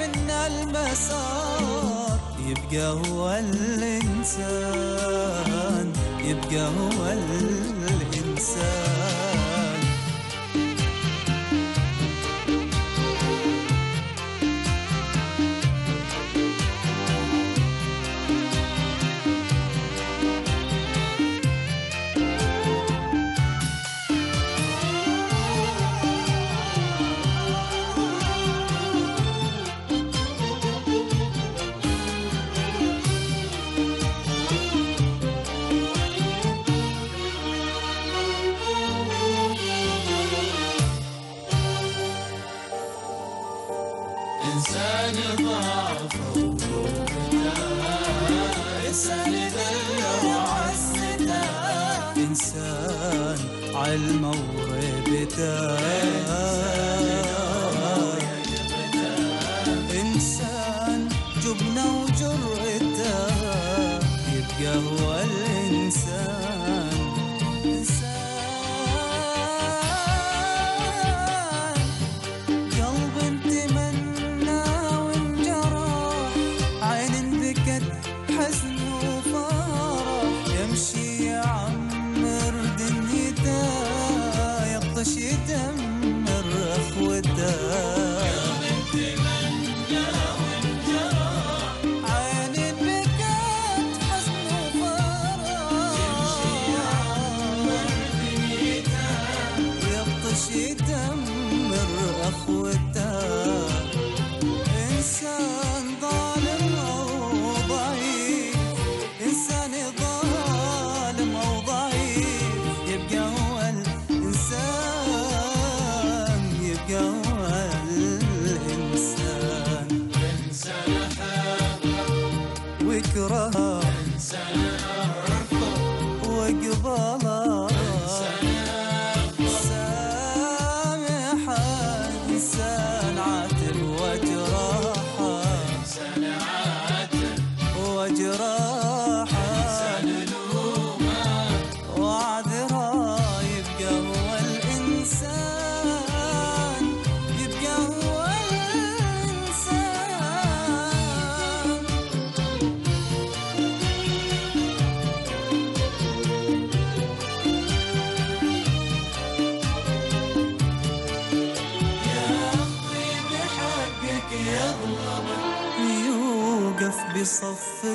منا المسار. يبقى هو الإنسان. يبقى هو الإنسان.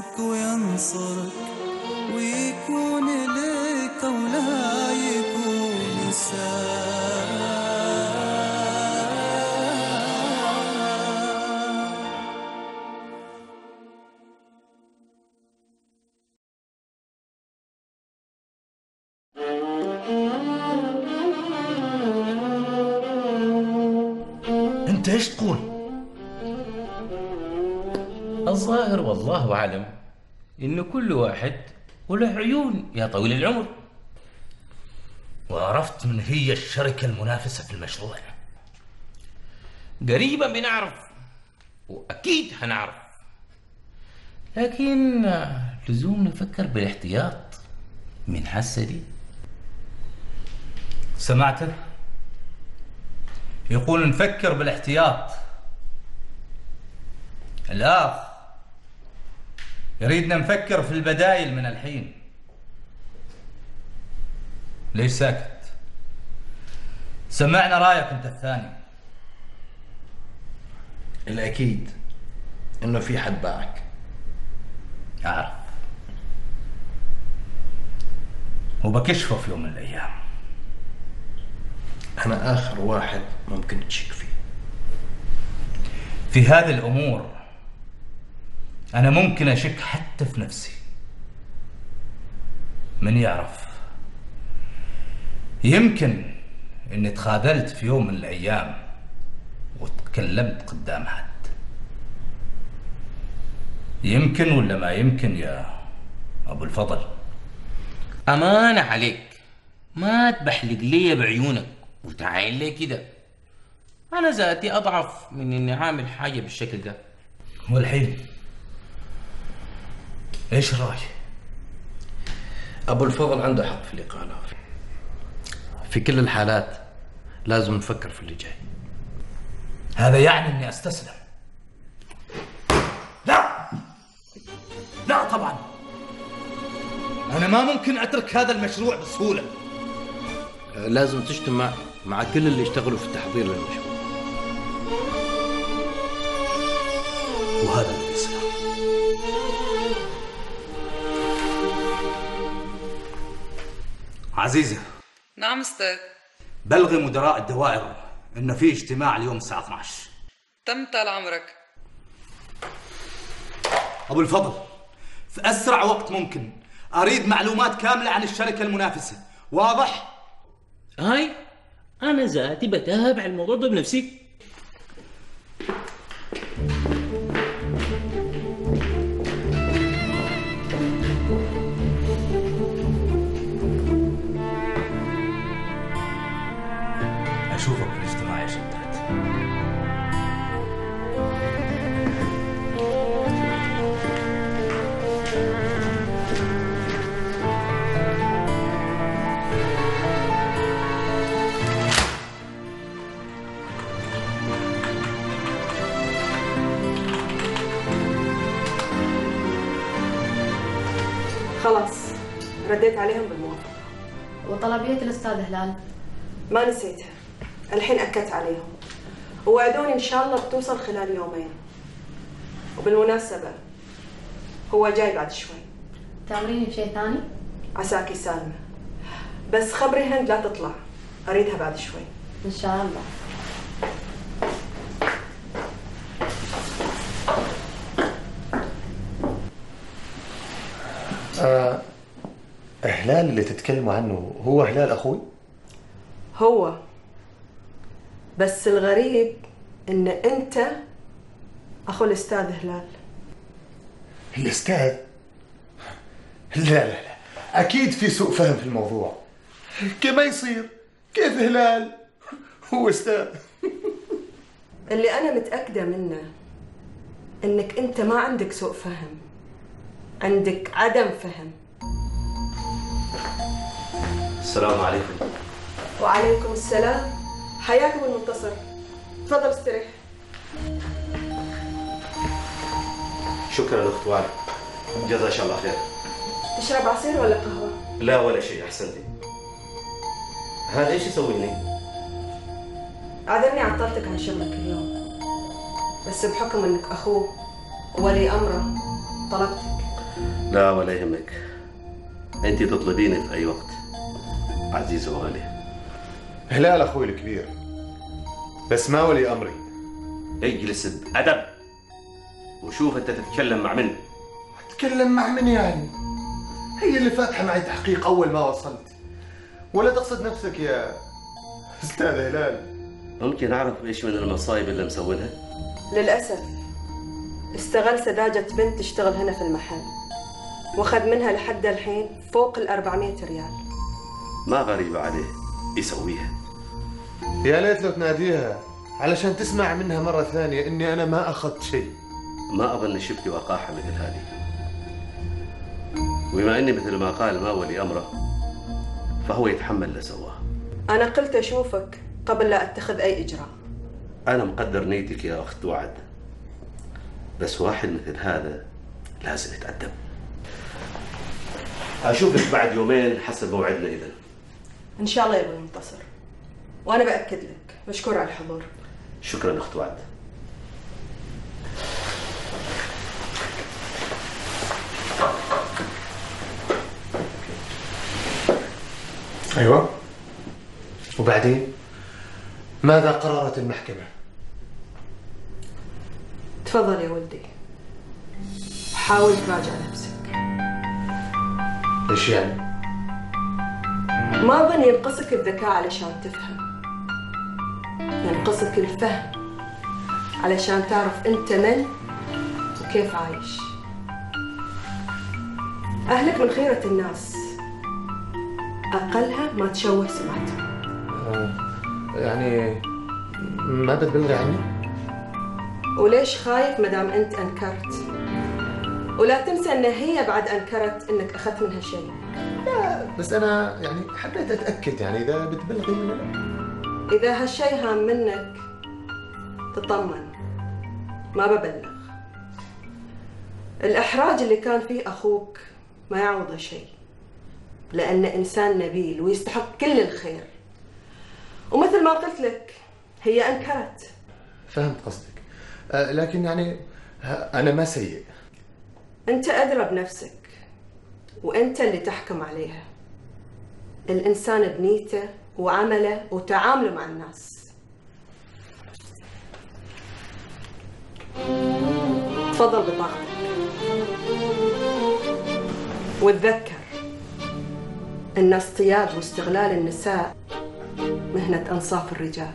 بصفك وينصرك ويكون لك ولا يكون سام الظاهر والله أعلم إن كل واحد وله عيون يا طويل العمر. وعرفت من هي الشركة المنافسة في المشروع. قريبا بنعرف وأكيد هنعرف لكن لزوم نفكر بالاحتياط من حسه دي. سمعته؟ يقول نفكر بالاحتياط. الآخ يريدنا نفكر في البدايل من الحين. ليش ساكت؟ سمعنا رأيك أنت الثاني. الأكيد إنه في حد باعك. أعرف. وبكشفه في يوم من الأيام. أنا آخر واحد ممكن تشك فيه. في هذه الأمور أنا ممكن أشك حتى في نفسي. من يعرف؟ يمكن إني تخاذلت في يوم من الأيام وتكلمت قدام حد. يمكن ولا ما يمكن يا أبو الفضل؟ أمانة عليك. ما تبحلق لي بعيونك وتعاين لي كده. أنا ذاتي أضعف من إني عامل حاجة بالشكل ده. والحين إيش رايك أبو الفضل عنده حق في الاقاله في كل الحالات لازم نفكر في اللي جاي. هذا يعني إني أستسلم. لا! لا طبعا. أنا ما ممكن أترك هذا المشروع بسهولة. لازم تجتمع مع كل اللي يشتغلوا في التحضير للمشروع. وهذا اللي يصير. عزيزه نعم أستاذ. بلغي مدراء الدوائر انه في اجتماع اليوم الساعة 12 تم طال عمرك. أبو الفضل في أسرع وقت ممكن أريد معلومات كاملة عن الشركة المنافسة واضح؟ هاي أنا ذاتي بتابع الموضوع ده بنفسي رديت عليهم بالموافقة وطلبية الأستاذ هلال؟ ما نسيتها الحين أكدت عليهم. ووعدوني إن شاء الله بتوصل خلال يومين. وبالمناسبة هو جاي بعد شوي. تأمريني بشيء ثاني؟ عساكي سالمة. بس خبري هند لا تطلع. أريدها بعد شوي. إن شاء الله. هلال اللي تتكلموا عنه هو هلال أخوي؟ هو. بس الغريب إن أنت أخو الأستاذ هلال الأستاذ؟ لا لا لا. أكيد في سوء فهم في الموضوع. كيف ما يصير؟ كيف هلال هو أستاذ. اللي أنا متأكدة منه إنك أنت ما عندك سوء فهم. عندك عدم فهم. السلام عليكم. وعليكم السلام. حياك ابو المنتصر. تفضل استريح. شكرا اخت وعد جزاك الله خير. تشرب عصير ولا قهوة؟ لا ولا شيء. احسنتي هذا إيش يسوي هنا؟ أعذرني عطلتك عن شغلك اليوم. بس بحكم إنك أخوه وولي أمره طلبتك. لا ولا يهمك. انت تطلبيني في أي وقت. عزيز وغالي. هلال أخوي الكبير. بس ما ولي أمري. اجلس بأدب وشوف أنت تتكلم مع من. أتكلم مع من يعني؟ هي اللي فاتحة معي تحقيق أول ما وصلت. ولا تقصد نفسك يا أستاذ هلال؟ ممكن أعرف إيش من المصايب اللي مسوينها؟ للأسف استغل سذاجة بنت تشتغل هنا في المحل واخذ منها لحد الحين فوق ال 400 ريال. ما غريبة عليه يسويها. يا ليت لو تناديها علشان تسمع منها مرة ثانية إني أنا ما أخذت شيء. ما أظن شفتي وقاحة مثل هذه. وبما إني مثل ما قال ما ولي أمره فهو يتحمل اللي سواه. أنا قلت أشوفك قبل لا أتخذ أي إجراء. أنا مقدر نيتك يا أخت وعد بس واحد مثل هذا لازم يتأدب. أشوفك بعد يومين حسب موعدنا اذا إن شاء الله يا ابو المنتصر وأنا بأكد لك. مشكور على الحضور. شكرا أخت وعد. أيوه. وبعدين؟ ماذا قررت المحكمة؟ تفضل يا ولدي. حاول تراجع نفسك. إيش يعني؟ ما ظن ينقصك الذكاء علشان تفهم. ينقصك الفهم علشان تعرف أنت من وكيف عايش. أهلك من خيرة الناس. أقلها ما تشوه سمعتهم يعني ماذا تبلغي عني؟ وليش خايف مدام أنت أنكرت؟ ولا تنسى إن هي بعد أنكرت إنك أخذت منها شيء. لا بس أنا يعني حبيت أتأكد يعني إذا بتبلغي ولا لا إذا هالشيء هام منك تطمن. ما ببلغ. الإحراج اللي كان فيه أخوك ما يعوضه شيء لأنه إنسان نبيل ويستحق كل الخير. ومثل ما قلت لك هي أنكرت. فهمت قصدك. آه لكن يعني أنا ما سيء. أنت أدرى بنفسك. وأنت اللي تحكم عليها. الإنسان بنيته وعمله وتعامله مع الناس. تفضل بطاقتك. وتذكر إن اصطياد واستغلال النساء مهنة أنصاف الرجال.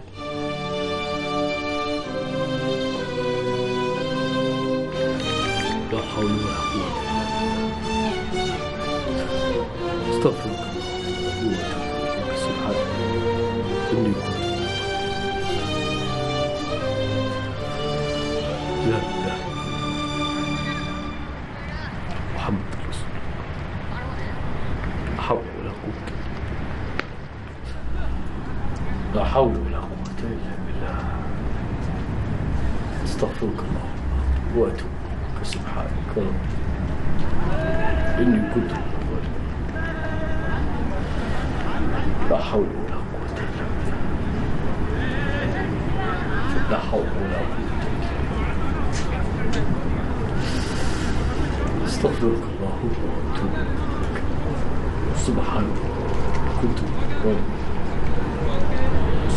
اليك سبحانك كنت لا إله محمد رسول الله. لا حول ولا قوة لا حول ولا إلا بالله. أستغفرك الله وأتوب إليك. سبحانك رب إني كنت من الظالمين لا حول ولا قوة إلا بالله. لا حول ولا قوة إلا بالله. أستغفرك الله وأتوب إليك. سبحانك كنت الظالمين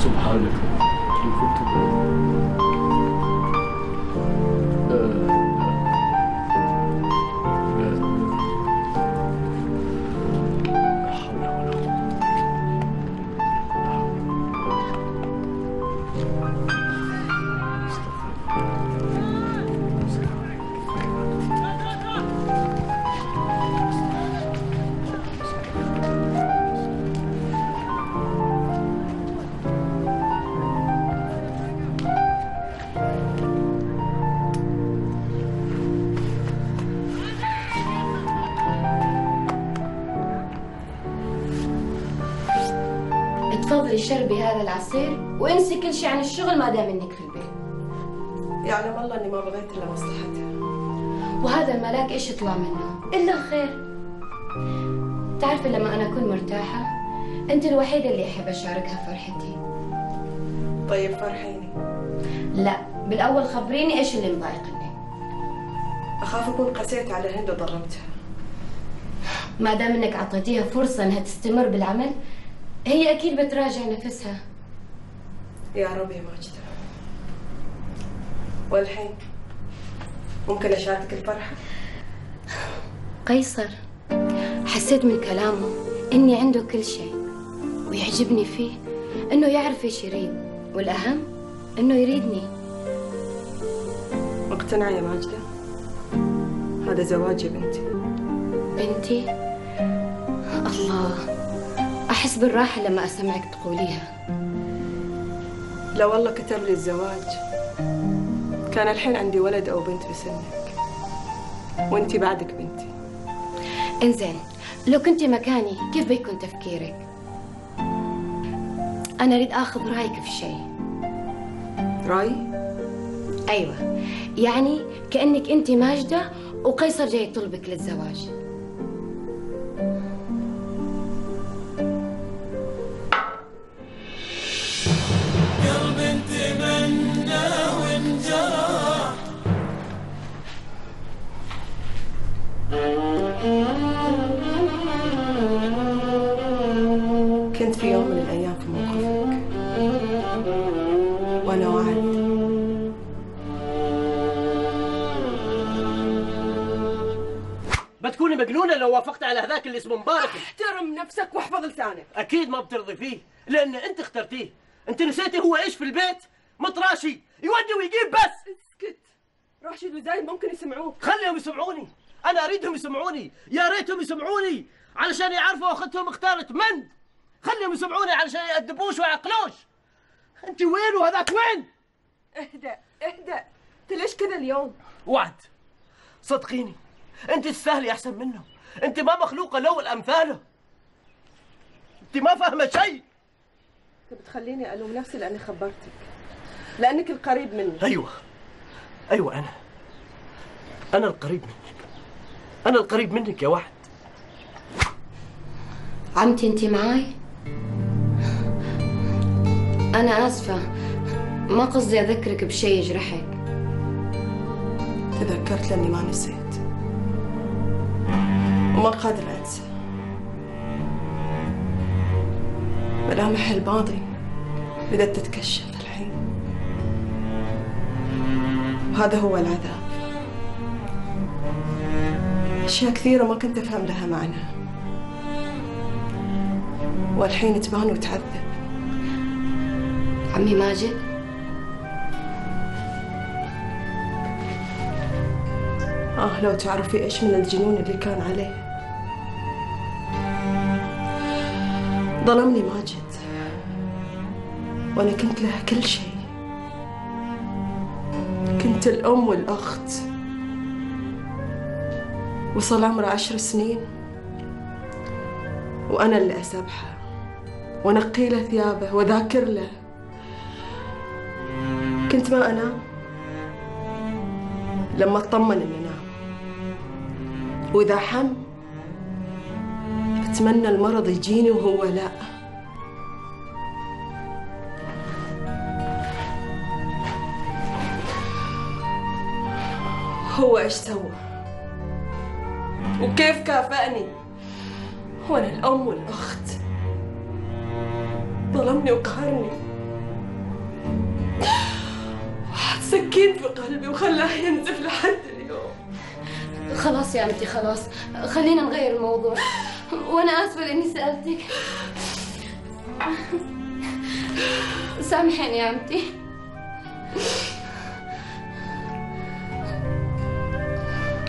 سبحانك كنت من شيء عن الشغل ما دام إنك في البيت. يعلم الله إني ما بغيت إلا مصلحتها. وهذا الملاك إيش يطلع منه؟ إلا الخير. تعرفي لما أنا أكون مرتاحة أنت الوحيدة اللي أحب أشاركها فرحتي. طيب فرحيني. لا بالأول خبريني إيش اللي مضايقني. أخاف أكون قسيت على هند وضربتها. ما دام إنك أعطيتيها فرصة إنها تستمر بالعمل هي أكيد بتراجع نفسها. يا رب يا ماجدة والحين ممكن أشاركك الفرحة؟ قيصر حسيت من كلامه إني عنده كل شيء ويعجبني فيه إنه يعرف إيش يريد والأهم إنه يريدني. مقتنعة يا ماجدة هذا زواج يا بنتي. بنتي الله أحس بالراحة لما أسمعك تقوليها. لو والله كتب لي الزواج. كان الحين عندي ولد أو بنت بسنك وأنتي بعدك بنتي. إنزين لو كنت مكاني كيف بيكون تفكيرك؟ أنا أريد آخذ رأيك في شيء. رأي؟ أيوه. يعني كأنك انت ماجدة وقيصر جاي يطلبك للزواج. كنت في يوم من الأيام في موقفك. وأنا وعد بتكوني مجنونة لو وافقت على هذاك اللي اسمه مبارك. احترم نفسك واحفظ لسانك. أكيد ما بترضي فيه لأن أنت اخترتيه. أنت نسيتي هو إيش في البيت؟ مطراشي. يودي ويجيب بس. اسكت. راشد وزايد ممكن يسمعوك. خليهم يسمعوني. أنا أريدهم يسمعوني. يا ريتهم يسمعوني. علشان يعرفوا اختهم اختارت من؟ خليهم يسمعوني علشان يأدبوش ويعقلوش انت وين وهذاك وين؟ اهدأ اهدأ. انت ليش كذا اليوم؟ وعد. صدقيني انت تستاهلي أحسن منه انت ما مخلوقة لو الأمثالة. انت ما فاهمة شيء. انت بتخليني ألوم نفسي لأني خبرتك. لأنك القريب مني. أيوه. أيوه أنا. أنا القريب منك. أنا القريب منك يا وعد. عمتي أنت معاي؟ أنا آسفة. ما قصدي أذكرك بشيء يجرحك. تذكرت لأني ما نسيت. وما قادرة أنسى. ملامح الماضي بدأت تتكشف الحين. وهذا هو العذاب. أشياء كثيرة ما كنت أفهم لها معنى. والحين تبان وتعذب. عمي ماجد. آه لو تعرفي إيش من الجنون اللي كان عليه. ظلمني ماجد. وأنا كنت له كل شيء. كنت الأم والأخت. وصل عمره عشر سنين. وأنا اللي أسبحه. وأنقي له ثيابه. وذاكر له. كنت ما أنام لما اطمن إني انام وإذا حم أتمنى المرض يجيني وهو لا. هو إيش سوى؟ وكيف كافأني؟ وأنا الأم والأخت. ظلمني وقهرني. سكين في قلبي وخلاه ينزف لحد اليوم. خلاص يا عمتي خلاص. خلينا نغير الموضوع. وأنا آسفة لأني سألتك. سامحيني يا عمتي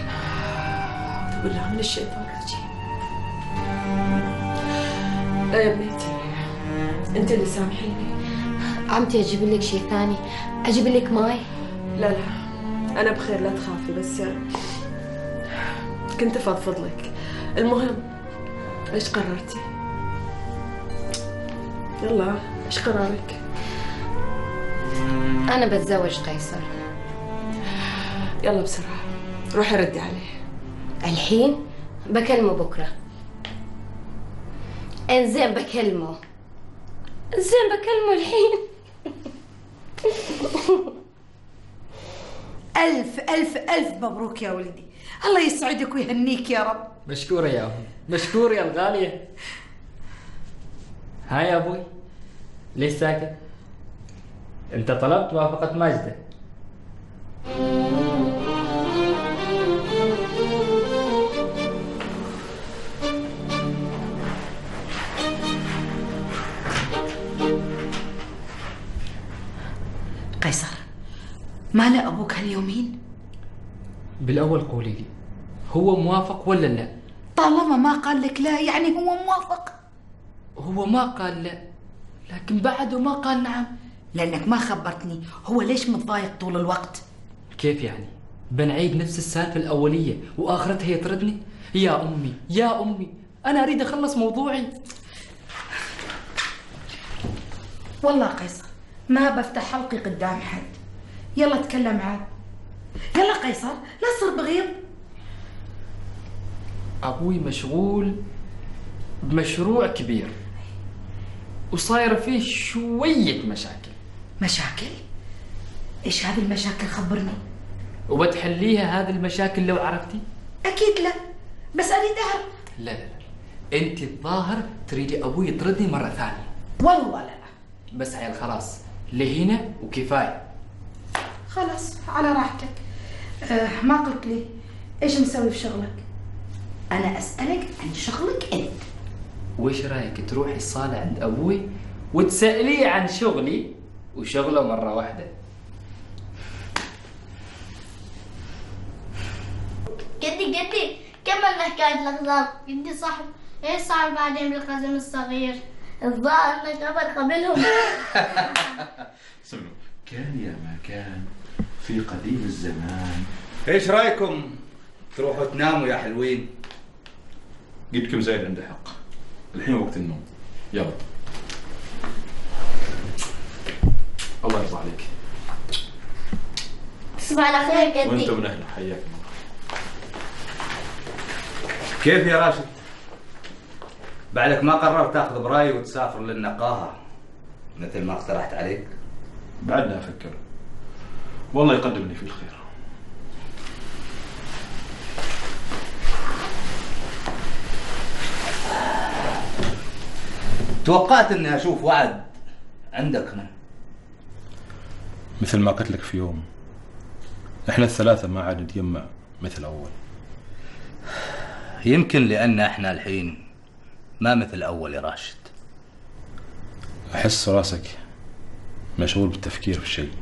أعوذ بالله من الشيطان الرجيم. لا يا بنيتي أنت اللي سامحيني. عمتي أجيب لك شيء ثاني؟ أجيب لك ماي؟ لا لا. أنا بخير لا تخافي بس كنت افضفض لك المهم إيش قررتي؟ يلا إيش قرارك؟ أنا بتزوج قيصر. يلا بسرعة. روحي ردي عليه. الحين بكلمه بكرة. إنزين بكلمه. زين بكلمه الحين. ألف ألف ألف مبروك يا ولدي. الله يسعدك ويهنيك يا رب. مشكورة يا أمي مشكور يا الغالية. ها يا أبوي. ليش ساكت؟ أنت طلبت موافقة ماجدة. ما لا أبوك هاليومين بالأول قولي لي هو موافق ولا لا؟ طالما ما قال لك لا يعني هو موافق هو ما قال لا لكن بعده ما قال نعم لأنك ما خبرتني هو ليش متضايق طول الوقت كيف يعني؟ بنعيد نفس السالفة الأولية وآخرتها يطردني؟ يا أمي يا أمي أنا أريد أخلص موضوعي والله قيصر ما بفتح حلقي قدام حد يلا تكلم عاد. يلا قيصر لا تصير بغيض. أبوي مشغول بمشروع كبير وصاير فيه شوية مشاكل. مشاكل؟ إيش هذه المشاكل خبرني؟ وبتحليها هذه المشاكل لو عرفتي؟ أكيد لا بس اريد اعرف لا لا لا. أنت الظاهر تريدي أبوي يطردني مرة ثانية. والله لا. بس عيل خلاص لهنا وكفاية. خلاص على راحتك. أه ما قلت لي إيش مسوي في شغلك؟ أنا أسألك عن شغلك أنت. وش رأيك تروحي الصالة عند أبوي وتسأليه عن شغلي وشغله مرة واحدة؟ جدي جدي كمل حكاية الأقزام جدي صاحب إيش صار بعدين بالقزم الصغير؟ الظاهر إنك قبل قبلهم سمعوا. كان يا ما كان في قديم الزمان. إيش رأيكم؟ تروحوا تناموا يا حلوين. قلتكم زايد عنده حق. الحين وقت النوم. يلا. الله يرضى عليك. تصبح على خير وأنت جدي من اهله حياك الله. كيف يا راشد؟ بعدك ما قررت تاخذ برأيي وتسافر للنقاهة؟ مثل ما اقترحت عليك. بعدنا أفكر. والله يقدمني في الخير. توقعت إني أشوف وعد عندك هنا. مثل ما قلت لك في يوم إحنا الثلاثة ما عاد نتجمع مثل أول. يمكن لأن إحنا الحين ما مثل أول يا راشد. أحس راسك مشغول بالتفكير في شيء.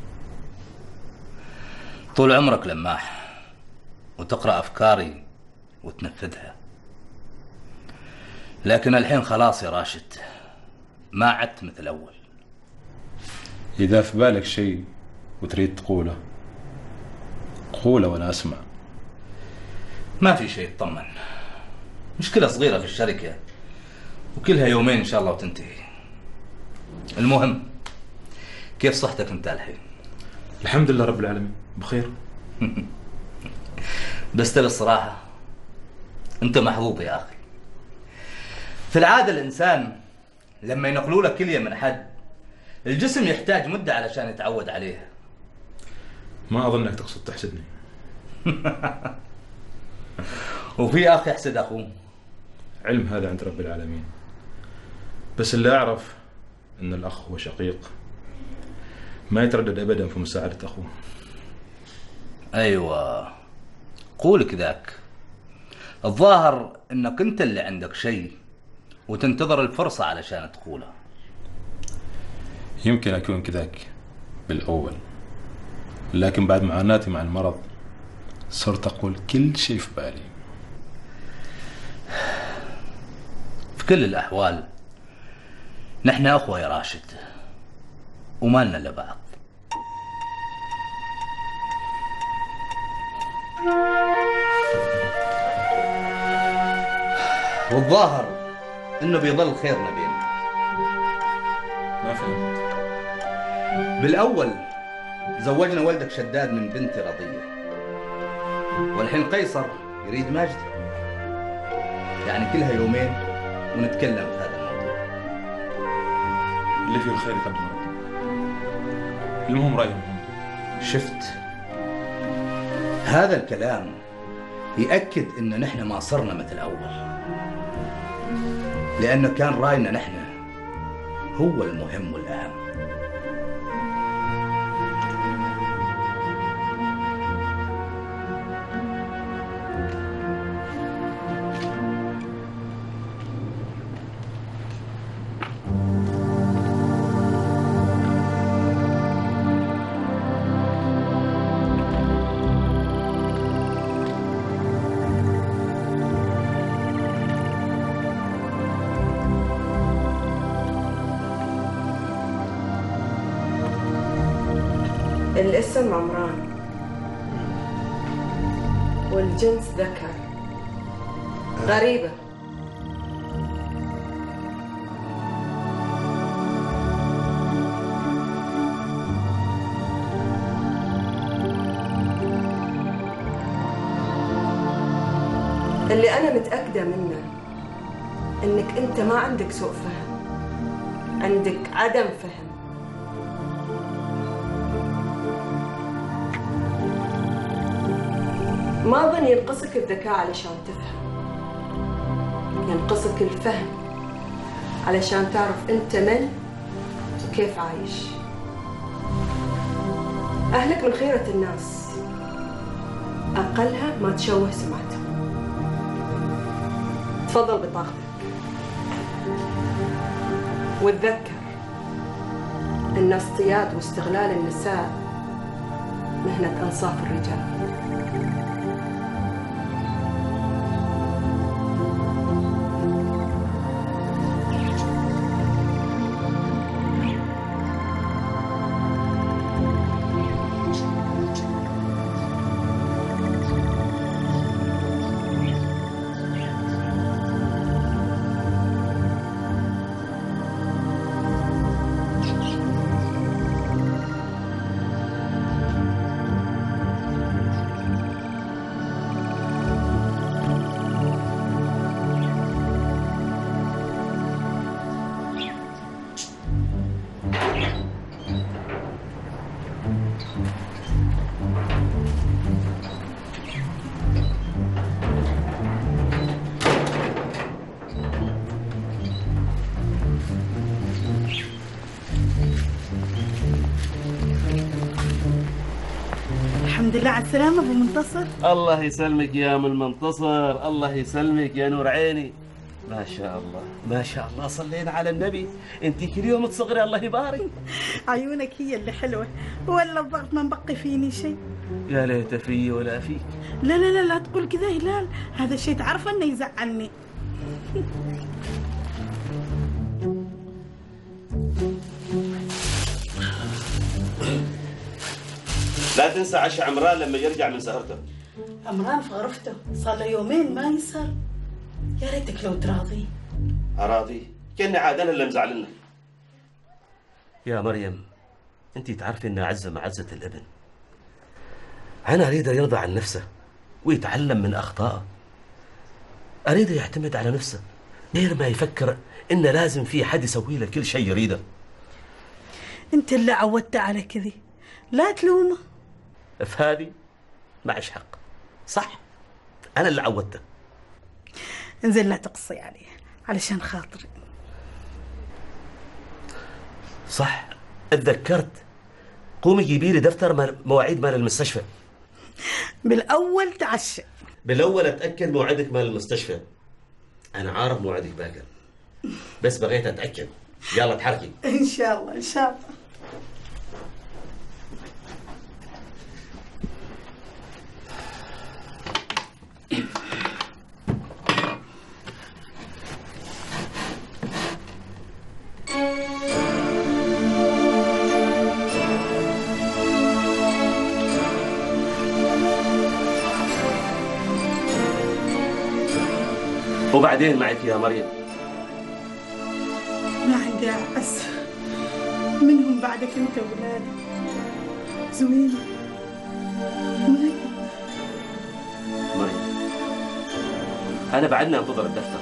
طول عمرك لماح وتقرأ أفكاري وتنفذها. لكن الحين خلاص يا راشد ما عدت مثل أول. إذا في بالك شيء وتريد تقوله قوله وأنا أسمع. ما في شيء اطمن مشكلة صغيرة في الشركة وكلها يومين إن شاء الله وتنتهي. المهم كيف صحتك أنت الحين؟ الحمد لله رب العالمين. بخير. بس تبي الصراحة أنت محظوظ يا أخي. في العادة الإنسان لما ينقلوا له كلية من حد الجسم يحتاج مدة علشان يتعود عليها. ما اظنك تقصد تحسدني. وفي اخ يحسد أخوه. علم هذا عند رب العالمين. بس اللي أعرف إن الأخ هو شقيق. ما يتردد ابدا في مساعدة أخوه. أيوه. قولك ذاك. الظاهر إنك أنت اللي عندك شيء وتنتظر الفرصة علشان تقوله. يمكن أكون كذاك بالأول لكن بعد معاناتي مع المرض صرت أقول كل شيء في بالي. في كل الأحوال نحن أخوة يا راشد وما لنا والظاهر إنه بيظل خيرنا بيننا ما فهمت. بالأول زوجنا ولدك شداد من بنتي رضية. والحين قيصر يريد ماجدة. يعني كلها يومين ونتكلم في هذا الموضوع. اللي فيه الخير يقدم ربنا المهم رايي المهم شفت هذا الكلام يأكد إن نحن ما صرنا مثل أول لأنه كان رأينا نحن هو المهم والأهم ما أظن ينقصك الذكاء علشان تفهم. ينقصك الفهم علشان تعرف أنت من وكيف عايش. أهلك من خيرة الناس. أقلها ما تشوه سمعتهم تفضل بطاقتك. وتذكر أن اصطياد واستغلال النساء مهنة أنصاف الرجال. الحمد لله على السلامة أبو منتصر. الله يسلمك يا أم المنتصر الله يسلمك يا نور عيني. ما شاء الله ما شاء الله صلينا على النبي. أنت كل يوم تصغري الله يبارك. عيونك هي اللي حلوة. ولا الضغط ما مبقي فيني شيء. يا ليت في ولا فيك. لا لا لا لا تقول كذا هلال. هذا الشيء تعرف أنه يزعلني. لا تنسى عشاء عمران لما يرجع من سهرته. عمران في غرفته صار له يومين ما يسهر يا ريتك لو تراضي. أراضي؟ كأني عاد أنا اللي مزعلنا يا مريم أنت تعرفي ان عزة معزه الإبن. أنا اريده يرضى عن نفسه ويتعلم من أخطائه. اريده يعتمد على نفسه غير ما يفكر انه لازم في حد يسوي له كل شيء يريده. أنت اللي عودته على كذي. لا تلومه. في هذه معش حق. صح؟ أنا اللي عودته. انزل لا تقصي عليه علشان خاطري. صح. اتذكرت. قومي جيبي لي دفتر مواعيد مال المستشفى. بالأول تعشى. بالأول أتأكد موعدك مال المستشفى. أنا عارف موعدك باكر بس بغيت أتأكد. يلا تحركي. إن شاء الله إن شاء الله. وبعدين معك يا مريم ما عندي أعز منهم بعدك أنت ولادي زوينة. مريم أنا بعدنا أنتظر الدفتر.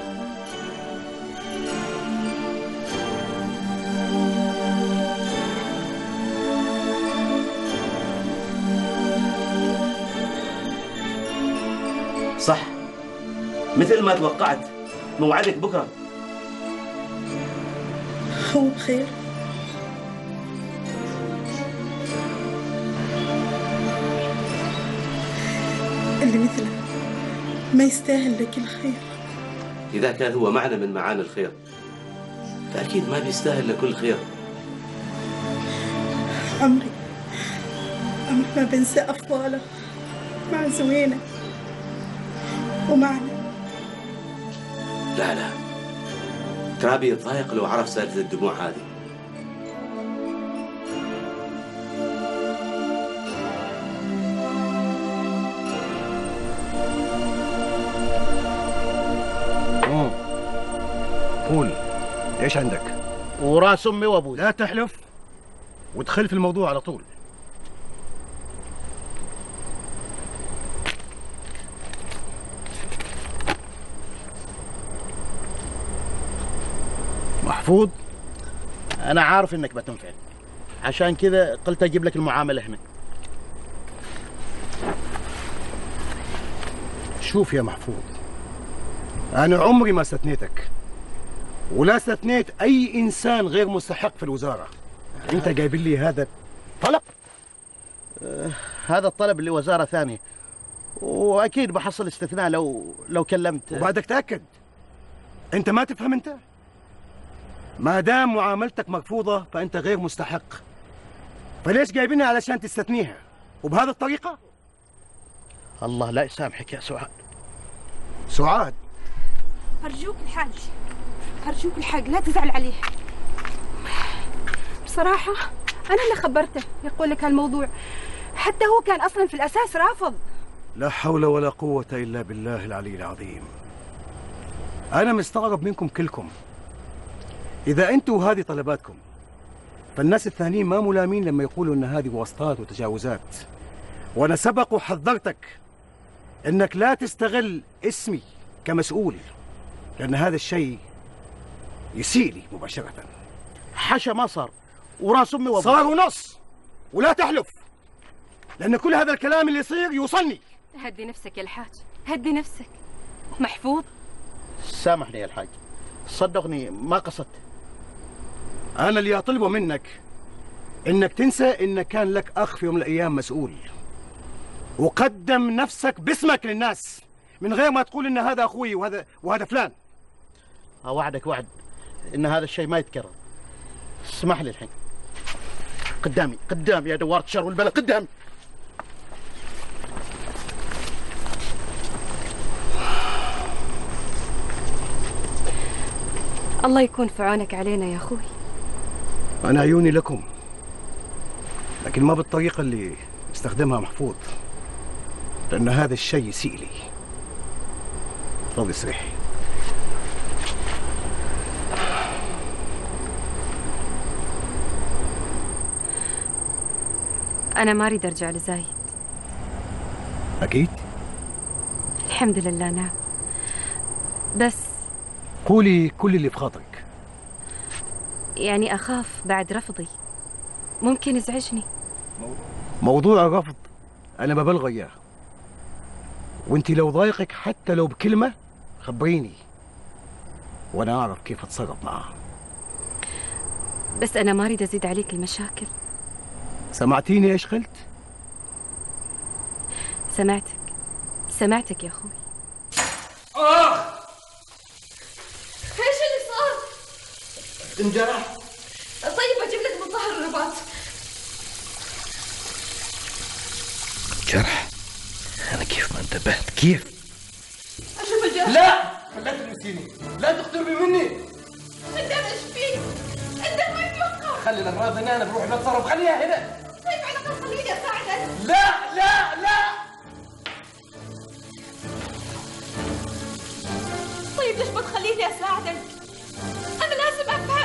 صح. مثل ما توقعت. موعدك بكرة. هو بخير. اللي مثله ما يستاهل لك الخير. إذا كان هو معنى من معاني الخير فأكيد ما بيستاهل لكل خير. عمري عمري ما بنسى أفضاله مع زوينة ومعنا لا لا. ترابي يتضايق لو عرف سالفة الدموع هذه. مم. قول إيش عندك؟ وراس أمي وأبوي. لا تحلف. وادخل في الموضوع على طول. محفوظ أنا عارف إنك بتنفعل عشان كذا قلت أجيب لك المعاملة هنا. شوف يا محفوظ أنا عمري ما استثنيتك ولا استثنيت أي إنسان غير مستحق في الوزارة. أنت جايب لي هذا طلب آه هذا الطلب اللي وزاره ثانية. وأكيد بحصل استثناء لو لو كلمت. وبعدك تأكد. أنت ما تفهم أنت؟ ما دام معاملتك مرفوضة فأنت غير مستحق. فليش جايبينها علشان تستثنيها؟ وبهذه الطريقة؟ الله لا يسامحك يا سعاد. سعاد؟ أرجوك الحاج. أرجوك الحاج لا تزعل عليه. بصراحة أنا اللي خبرته يقول لك هالموضوع. حتى هو كان أصلا في الأساس رافض. لا حول ولا قوة إلا بالله العلي العظيم. أنا مستغرب منكم كلكم. إذا أنتوا هذه طلباتكم فالناس الثانيين ما ملامين لما يقولوا أن هذه واسطات وتجاوزات. وأنا سبق وحذرتك أنك لا تستغل اسمي كمسؤول لأن هذا الشيء يسيء لي مباشرة. حشا ما صار وراس أمي وابوي صار ونص ولا تحلف لأن كل هذا الكلام اللي يصير يوصلني. هدي نفسك يا الحاج هدي نفسك. محفوظ؟ سامحني يا الحاج صدقني ما قصدت. أنا اللي أطلبه منك إنك تنسى إنك كان لك أخ في يوم من الأيام مسؤول. وقدم نفسك باسمك للناس من غير ما تقول إن هذا أخوي وهذا وهذا فلان. اوعدك وعد. إن هذا الشيء ما يتكرر. اسمح لي الحين. قدامي قدامي يا دوارة الشر والبلاء قدامي الله يكون في عونك علينا يا أخوي. أنا عيوني لكم لكن ما بالطريقة اللي استخدمها محفوظ لأن هذا الشيء يسيء لي. تفضل استريحي أنا ما أريد أرجع لزايد. أكيد؟ الحمد لله نعم. بس قولي كل اللي في خاطرك. يعني أخاف بعد رفضي. ممكن يزعجني. موضوع الرفض أنا ببلغ إياه. وأنت لو ضايقك حتى لو بكلمة خبريني. وأنا أعرف كيف أتصرف معاه بس أنا ما أريد أزيد عليك المشاكل. سمعتيني إيش قلت؟ سمعتك. سمعتك يا أخوي آخ إيش اللي صار؟ انجرح طيب أجيب لك من ظهر الرباط. جرح. أنا كيف ما انتبهت؟ كيف؟ أشوف الجرح. لا! لا تلمسيني لا تقتربي مني. أنت إيش فيك؟ أنت ما يتوقع خلي الأمراض هنا أنا بروح بتصرف خليها هنا. طيب على الاقل خليني أساعدك. لا لا لا. طيب ليش ما تخليني أساعدك؟ أنا لازم أفهم.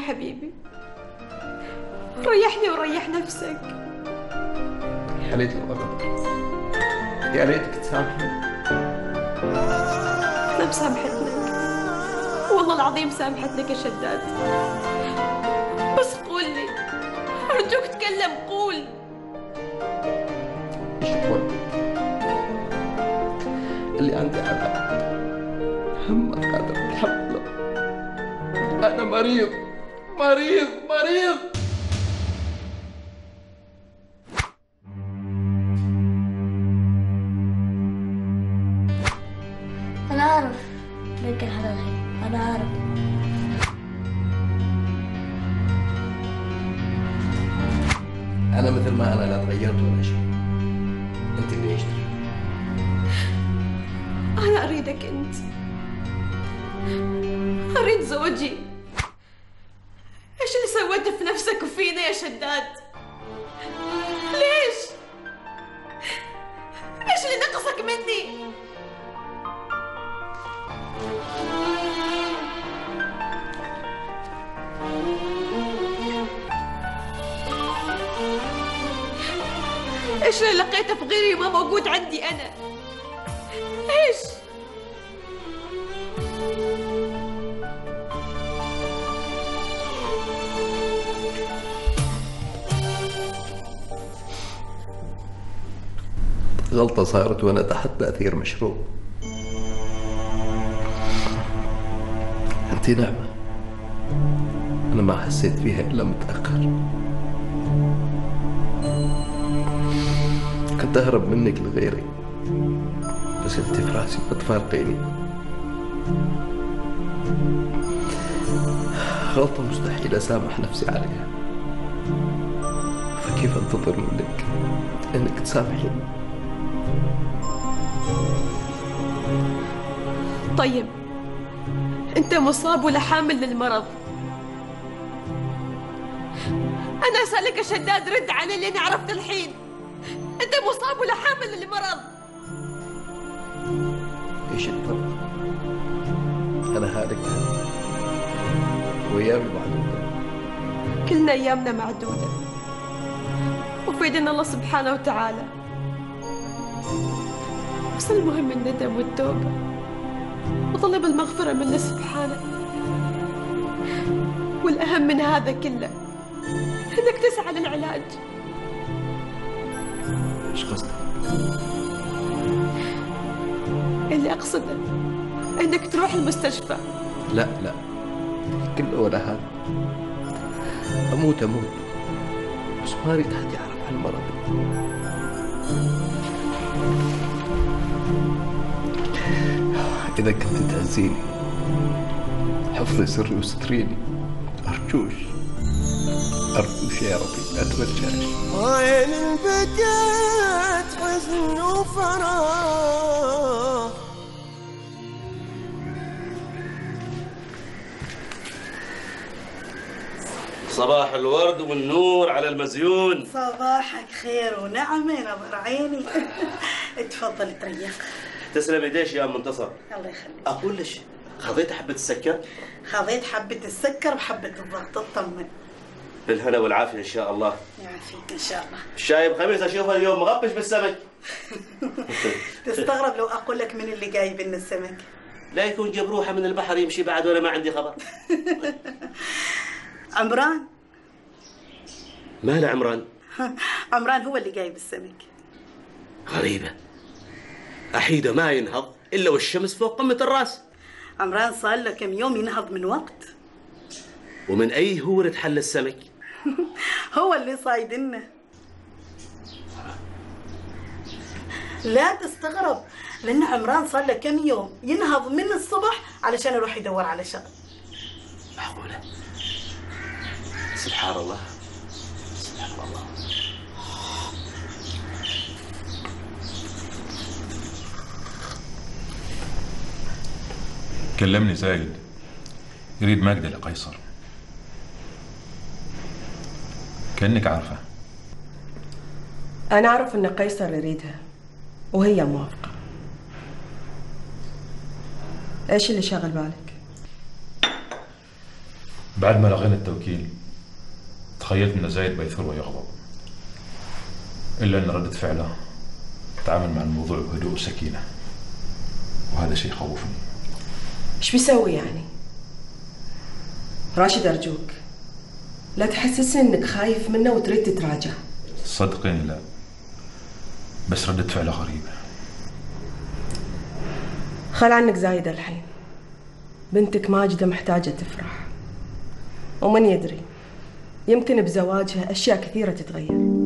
حبيبي. ريحني وريح نفسك. يا ريت لو يا ريتك تسامحني. أنا مسامحتك والله العظيم سامحتك يا شداد مريض مريض. أنا أعرف. لكن هذا الخير أنا أعرف. أنا مثل ما أنا لا تغيرت ولا شيء. أنت اللي عشت أنا أريدك أنت. أريد زوجي إيش اللي سويته في نفسك وفينا غلطة صارت وأنا تحت تأثير مشروب أنت نعمة. أنا ما حسيت فيها إلا متأخر. كنت أهرب منك لغيري. بس أنت في رأسي ما تفارقيني غلطة مستحيل أسامح نفسي عليها. فكيف أنتظر منك؟ إنك تسامحيني. طيب. أنت مصاب ولا حامل للمرض؟ أنا أسألك يا شداد رد علي اللي عرفت الحين. أنت مصاب ولا حامل للمرض؟ إيش الفرق؟ أنا هالك وأيامي معدودة. كلنا أيامنا معدودة. وفي ايدينا الله سبحانه وتعالى. بس المهم الندم والتوبه وطلب المغفرة منه سبحانه. والأهم من هذا كله إنك تسعى للعلاج. إيش قصدك؟ اللي أقصده إنك تروح المستشفى. لا لا. كله ولا هذا أموت أموت. بس ما أريد أحد يعرف عن مرضي إذا كنت تعزيني حفظي سري وستريني أرجوش. أرجوش يا ربي لا ترجعش عين بكت حزن وفراغ صباح الورد والنور على المزيون. صباحك خير ونعمة نظر عيني تفضل تريق تسلم يديش يا ام منتصر؟ الله يخليك. أقول لك خذيت حبة السكر؟ خذيت حبة السكر وحبة الضغط اطمن بالهنا والعافية إن شاء الله. يعافيك إن شاء الله. الشايب خميس أشوفه اليوم مغبش بالسمك. تستغرب لو أقول لك من اللي جايب لنا السمك. لا يكون جاب روحه من البحر يمشي بعد وأنا ما عندي خبر. عمران؟ ماله عمران؟ عمران هو اللي جايب السمك. غريبة. احيده ما ينهض إلا والشمس فوق قمة الرأس. عمران صار له كم يوم ينهض من وقت؟ ومن أي هورة حل السمك؟ هو اللي صايدنا لا تستغرب لأن عمران صار له كم يوم ينهض من الصبح علشان يروح يدور على شغل معقوله سبحان الله. سبحان الله. كلمني زايد. يريد ماجدة لقيصر. كأنك عارفة. أنا أعرف إن قيصر يريدها وهي موافقة. إيش اللي شاغل بالك؟ بعد ما لغينا التوكيل تخيلت أن زايد بيثور ويغضب. إلا أن ردة فعله تعامل مع الموضوع بهدوء وسكينة وهذا شيء يخوفني. إيش بيسوي يعني؟ راشد أرجوك لا تحسسني إنك خايف منه وتريد تتراجع. صدقيني لا بس ردة فعله غريبة. خل عنك زايدة الحين. بنتك ماجدة محتاجة تفرح. ومن يدري يمكن بزواجها أشياء كثيرة تتغير.